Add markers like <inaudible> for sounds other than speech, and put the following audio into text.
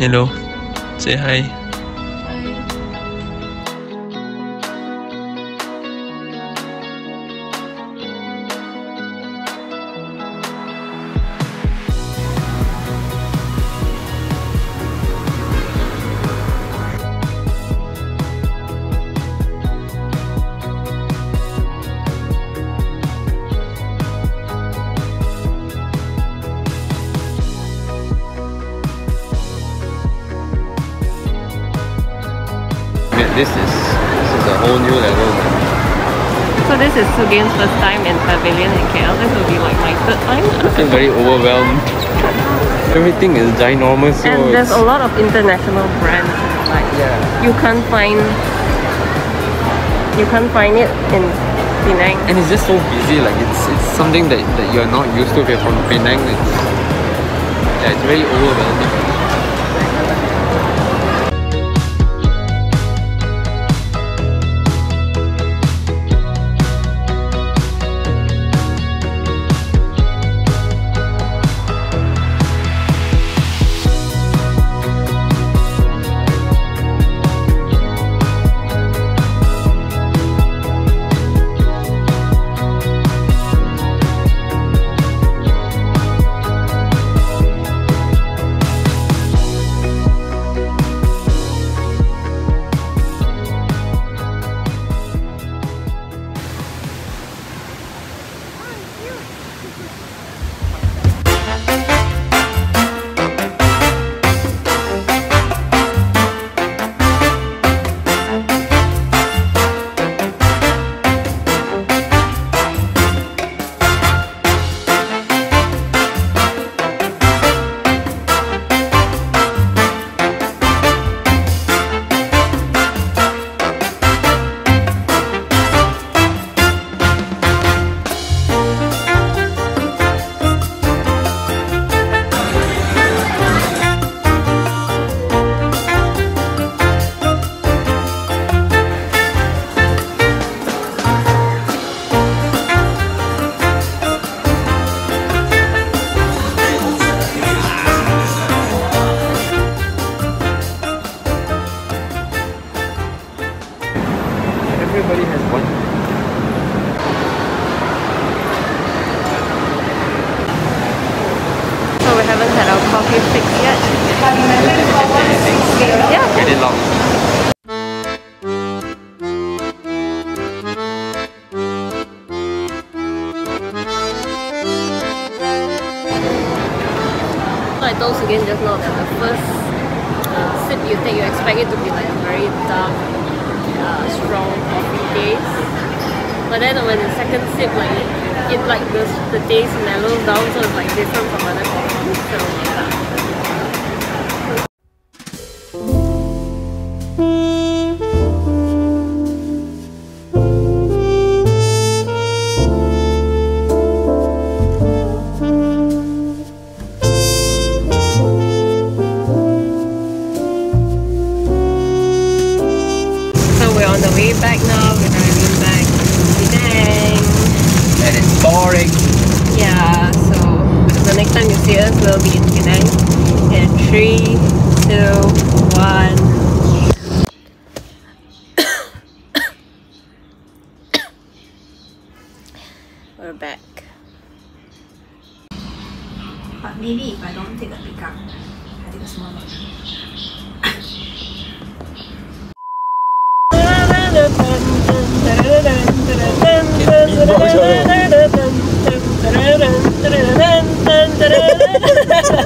Hello. Say hi. This is this is a whole new level. Man. So this is Sugin's first time in Pavilion in KL. This will be like my third time. I feel very overwhelmed. Everything is ginormous. So and there's a lot of international brands. Like Yeah. you can't find you can't find it in Penang. and it's just so busy. Like it's it's something that, that you're not used to. If you're from Penang, it's yeah, it's very overwhelming. Everybody has one. So we haven't had our coffee fix yet. Yeah. Really long. I told Sugin just now that the first uh, sip you take, you expect it to be like a very dark, uh, strong coffee taste. But then when the second sip, like it, it like the, the taste mellows down, so it's like different from other coffees. So back now. We're driving back to Penang. And it's boring. Yeah, so the next time you see us, we'll be in Penang. In three, two, one. <coughs> We're back. But maybe if I don't take a big cup, I take a small one. Ha ha!